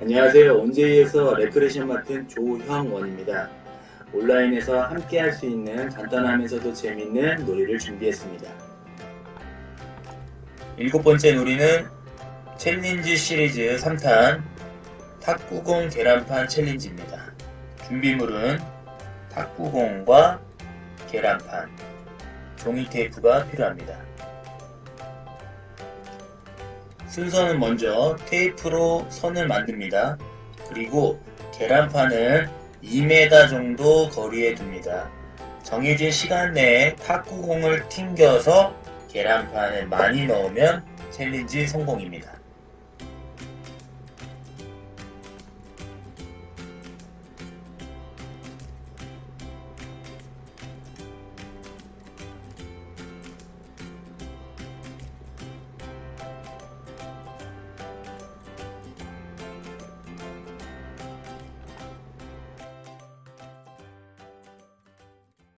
안녕하세요. 온제이에서 레크레이션 맡은 조형원입니다. 온라인에서 함께 할 수 있는 간단하면서도 재밌는 놀이를 준비했습니다. 일곱 번째 놀이는 challenge 시리즈 3탄 탁구공 계란판 challenge입니다. 준비물은 탁구공과 계란판, 종이 테이프가 필요합니다. 순서는 먼저 테이프로 선을 만듭니다. 그리고 계란판을 2m 정도 거리에 둡니다. 정해진 시간 내에 탁구공을 튕겨서 계란판에 많이 넣으면 챌린지 성공입니다.